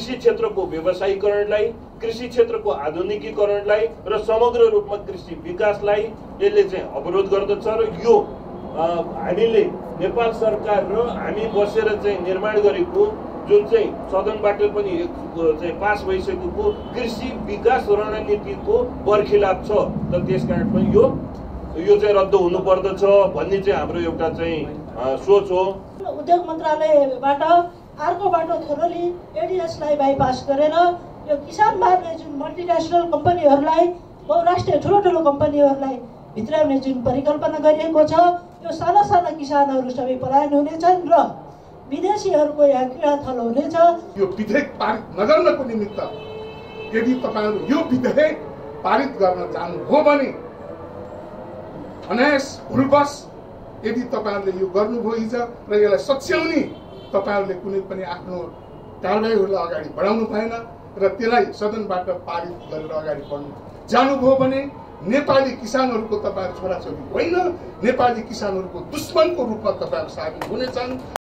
कृषि क्षेत्रको व्यवसायीकरणलाई कृषि क्षेत्रको आधुनिकीकरणलाई र समग्र रूपमा कृषि विकासलाई यसले चाहिँ अवरोध गर्दछ र यो हामीले नेपाल सरकार र हामी बसेर चाहिँ निर्माण गरेको जुन चाहिँ सदनबाट पनि चाहिँ पास भइसकेको कृषि विकास रणनीतिको बर्खिलाप छ र त्यस कारण पनि यो यो चाहिँ रद्द हुनुपर्दछ भन्ने चाहिँ हाम्रो एउटा चाहिँ सोच हो। उद्योग मन्त्रालयबाट अर्को बाटो थोरली एडिएसलाई बाइपास गरेर यो किसान मार्ने जुन मल्टिनेसनल कम्पनीहरूलाई बहुराष्ट्रिय ठुलो ठुलो कम्पनीहरूलाई भित्राउने जुन परिकल्पना गरिएको छ यो साना साना किसानहरू सबै पलायन हुनेछन् र विदेशीहरूको यहाँ किराथल हुनेछ। यो विधेयक पारित नगर्नको निमित्त यदि तपाईँहरू यो विधेयक पारित गर्न जानुभयो भने अनायस भुलवश यदि तपाईँहरूले यो गर्नुभयो हिजो र यसलाई सच्याउने तपाईँहरूले कुनै पनि आफ्नो कारवाहीहरूलाई अगाडि बढाउनु भएन र त्यसलाई सदनबाट पारित गरेर अगाडि बढ्नु। जानुभयो भने नेपाली किसानहरूको तपाईँहरू छोराछोरी होइन। नेपाली किसानहरूको दुश्मनको रूपमा तपाईँहरू साबित हुनेछन्।